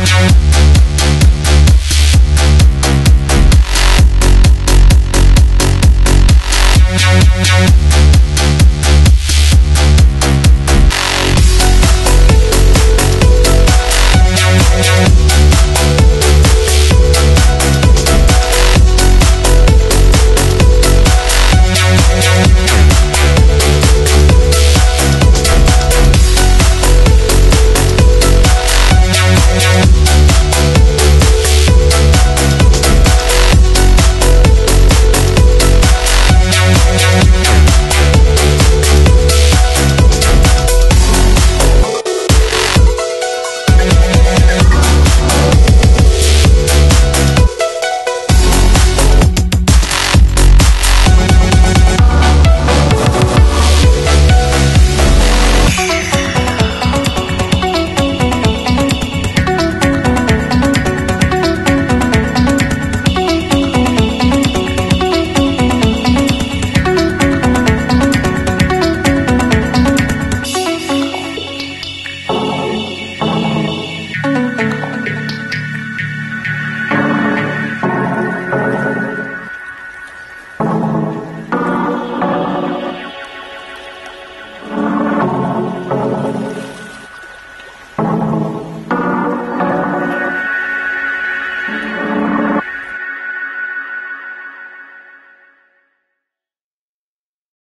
Thank